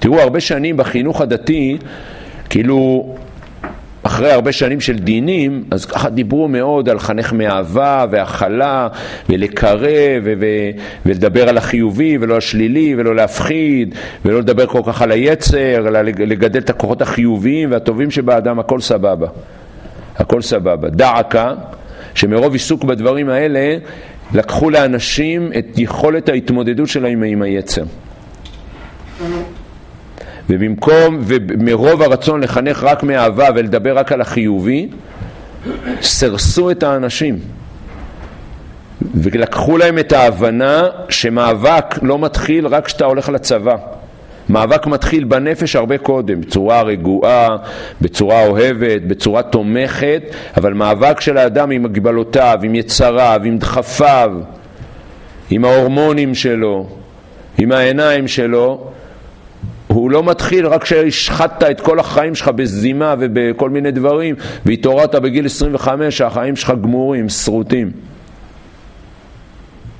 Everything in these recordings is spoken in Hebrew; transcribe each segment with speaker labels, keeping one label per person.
Speaker 1: תראו, הרבה שנים בחינוך הדתי, כאילו אחרי הרבה שנים של דינים, אז ככה דיברו מאוד על חנך מאהבה והכלה ולקרב ו- ו- ולדבר על החיובי ולא השלילי ולא להפחיד ולא לדבר כל כך על היצר, אלא לגדל את הכוחות החיוביים והטובים שבאדם, הכל סבבה. הכל סבבה. דעקה, שמרוב עיסוק בדברים האלה, לקחו לאנשים את יכולת ההתמודדות שלהם עם היצר. ובמקום, ומרוב הרצון לחנך רק מאהבה ולדבר רק על החיובי, סרסו את האנשים. ולקחו להם את ההבנה שמאבק לא מתחיל רק כשאתה הולך לצבא. מאבק מתחיל בנפש הרבה קודם, בצורה רגועה, בצורה אוהבת, בצורה תומכת, אבל מאבק של האדם עם הגבלותיו, עם יצריו, עם דחפיו, עם ההורמונים שלו, עם העיניים שלו, הוא לא מתחיל רק כשהשחטת את כל החיים שלך בזימה ובכל מיני דברים והתעוררת בגיל 25 שהחיים שלך גמורים, שרוטים.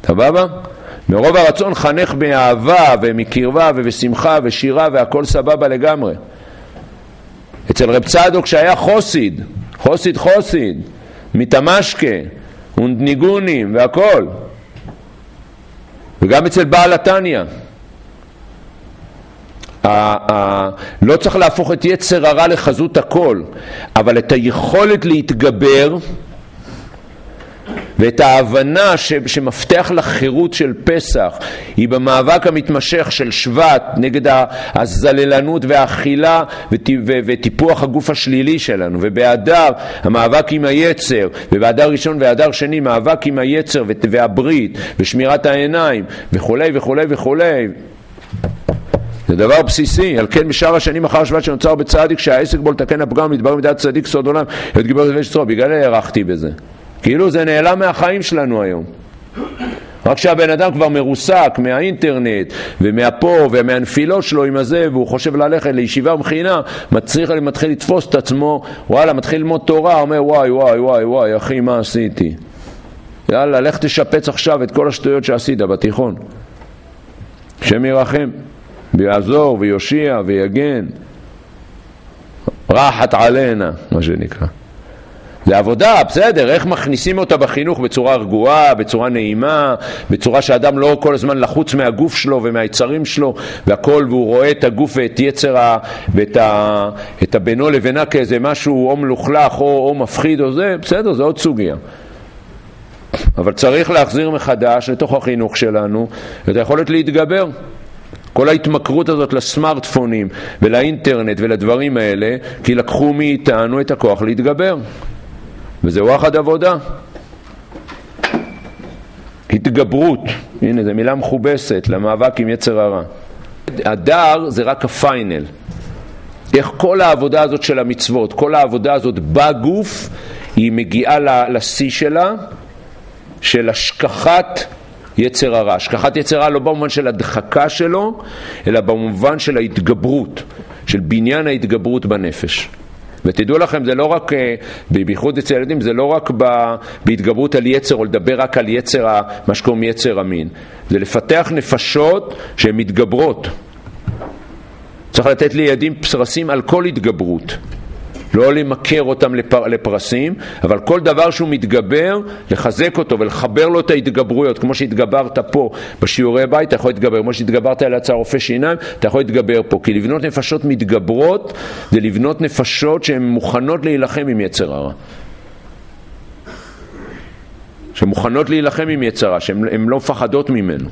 Speaker 1: סבבה? מרוב הרצון חנך באהבה ומקרבה ובשמחה ושירה והכל סבבה לגמרי. אצל רב צדוק שהיה חוסיד, חוסיד חוסיד, מתמשקה, ונדניגונים והכל. וגם אצל בעל התניא. לא צריך להפוך את יצר הרע לחזות הכל, אבל את היכולת להתגבר ואת ההבנה ש, שמפתח לחירות של פסח היא במאבק המתמשך של שבט נגד הזללנות והאכילה וטיפוח הגוף השלילי שלנו. ובהדר המאבק עם היצר ובהדר ראשון והדר שני מאבק עם היצר והברית ושמירת העיניים וכולי וכולי וכולי זה דבר בסיסי, על כן בשאר השנים אחר שבט שנוצר בצדיק שהעסק בו לתקן הפגם מתברר מדעת צדיק סוד עולם את גיבור זבש צרור, בגלל הערכתי בזה. כאילו זה נעלם מהחיים שלנו היום. רק שהבן אדם כבר מרוסק מהאינטרנט ומהפה ומהנפילות שלו עם הזה והוא חושב ללכת לישיבה ומכינה מצליח, מתחיל לתפוס את עצמו וואלה מתחיל ללמוד תורה אומר וואי וואי וואי וואי אחי מה עשיתי? יאללה לך תשפץ עכשיו את כל השטויות שעשית בתיכון. השם ירחם ויעזור ויושיע ויגן. רחת עלינה, מה שנקרא. זה עבודה, בסדר, איך מכניסים אותה בחינוך בצורה רגועה, בצורה נעימה, בצורה שאדם לא כל הזמן לחוץ מהגוף שלו ומהיצרים שלו והכל, והוא רואה את הגוף ואת יצר ה... ואת ה... את הבינו לבינה כאיזה משהו או מלוכלך או, או מפחיד או זה, בסדר, זה עוד סוגיה. אבל צריך להחזיר מחדש לתוך החינוך שלנו את היכולת להתגבר. כל ההתמכרות הזאת לסמארטפונים ולאינטרנט ולדברים האלה, כי לקחו מאיתנו את הכוח להתגבר. וזה וואחד עבודה. התגברות, הנה זו מילה מכובסת למאבק עם יצר הרע. הדר זה רק הפיינל. איך כל העבודה הזאת של המצוות, כל העבודה הזאת בגוף, היא מגיעה לשיא שלה, של השכחת יצר הרע. השכחת יצר הרע לא במובן של הדחקה שלו, אלא במובן של ההתגברות, של בניין ההתגברות בנפש. ותדעו לכם, זה לא רק, אה, בייחוד אצל ילדים, זה לא רק בהתגברות על יצר או לדבר רק על יצר, מה שקוראים יצר המין. זה לפתח נפשות שהן מתגברות. צריך לתת לילדים פרסים על כל התגברות. לא למכר אותם לפר, לפרסים, אבל כל דבר שהוא מתגבר, לחזק אותו ולחבר לו את ההתגברויות, כמו שהתגברת פה בשיעורי בית, אתה יכול להתגבר, כמו שהתגברת על הצעה רופא שיניים, אתה יכול להתגבר פה, כי לבנות נפשות מתגברות זה לבנות נפשות שהן מוכנות להילחם עם יצר הרע. שמוכנות להילחם עם יצר הרע, שהן לא מפחדות ממנו.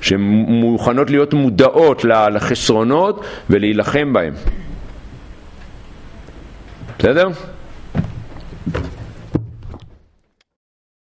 Speaker 1: שהן מוכנות להיות מודעות לחסרונות ולהילחם בהם. בסדר?